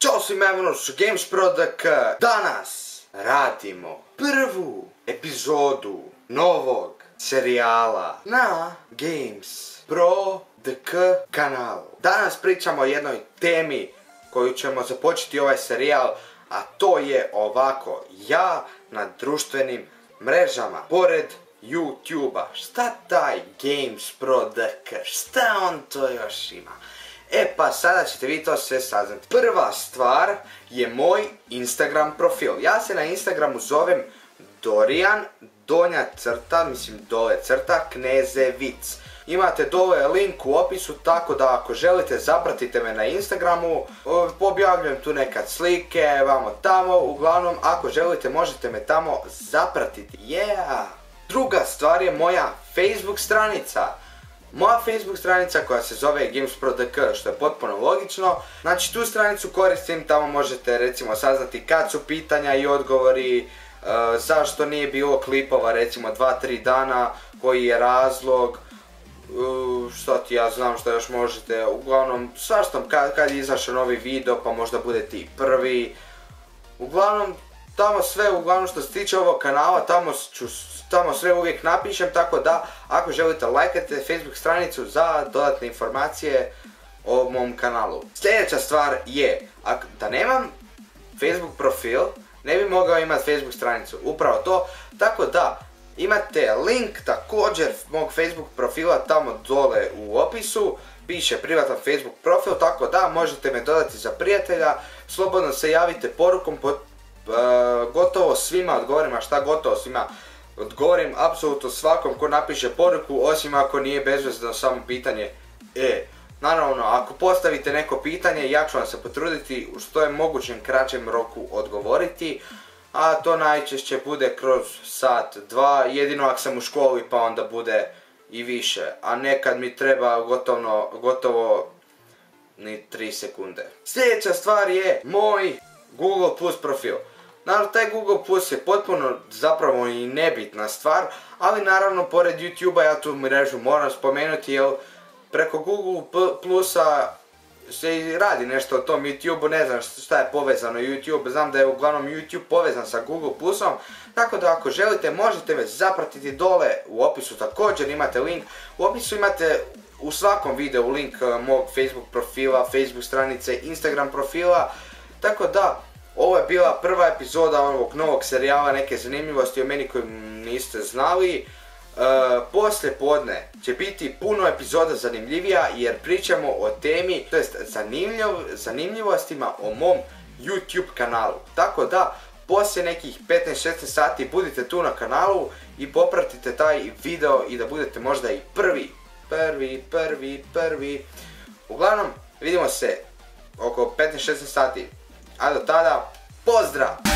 Ćao svima, su Games Product. Danas radimo prvu epizodu novog serijala na Games Pro DK kanalu. Danas pričamo o jednoj temi koju ćemo započeti ovaj serijal, a to je ovako, ja na društvenim mrežama, pored YouTube-a. Šta taj Games Pro DK, šta on to još ima? E pa sada ćete vi to sve saznati. Prva stvar je moj Instagram profil. Ja se na Instagramu zovem Dorijan donja crta, mislim dole crta, Knezevic. Imate dole link u opisu, tako da ako želite zapratite me na Instagramu, objavljujem tu nekad slike, vamo tamo, uglavnom ako želite možete me tamo zapratiti. Yeah! Druga stvar je moja Facebook stranica. Moja Facebook stranica koja se zove GamesPro.dk što je potpuno logično. Znači tu stranicu koristim, tamo možete recimo saznati kad su pitanja i odgovori, e, zašto nije bilo klipova recimo 2-3 dana, koji je razlog, uh, što ti ja znam što još možete, uglavnom svašta kad, kad je izašao novi video pa možda bude ti prvi. Uglavnom tamo sve, uglavnom što se tiče ovog kanala, tamo ću tamo sve uvijek napišem, tako da ako želite lajkajte Facebook stranicu za dodatne informacije o mom kanalu. Sljedeća stvar je, da nemam Facebook profil, ne bi mogao imati Facebook stranicu, upravo to, tako da imate link također mog Facebook profila tamo dole u opisu, piše privatan Facebook profil, tako da možete me dodati za prijatelja, slobodno se javite porukom, po, e, gotovo svima odgovorim, a šta gotovo svima, odgovorim apsolutno svakom ko napiše poruku, osim ako nije bezvezno samo pitanje E. Naravno, ako postavite neko pitanje, ja ću vam se potruditi u što je mogućem kraćem roku odgovoriti, a to najčešće bude kroz sat, dva, jedino ako sam u školi pa onda bude i više, a nekad mi treba gotovo, gotovo ni 3 sekunde. Sljedeća stvar je moj Google Plus profil. Naravno, taj Google Plus je potpuno zapravo i nebitna stvar, ali naravno, pored YouTube-a ja tu mrežu moram spomenuti, jer preko Google Plusa se radi nešto o tom YouTube-u, ne znam šta je povezano YouTube, znam da je uglavnom YouTube povezan sa Google Plusom, tako da ako želite možete me zapratiti dole, u opisu također imate link, u opisu imate u svakom videu link eh, mog Facebook profila, Facebook stranice, Instagram profila, tako da ovo je bila prva epizoda ovog novog serijala, neke zanimljivosti o meni koje niste znali. E, podne će biti puno epizoda zanimljivija jer pričamo o temi, to jest zanimljivostima o mom YouTube kanalu. Tako da, poslije nekih 15-16 sati budite tu na kanalu i popratite taj video i da budete možda i prvi, prvi, prvi, prvi. Uglavnom, vidimo se oko 15-16 sati. A do tada, pozdrav!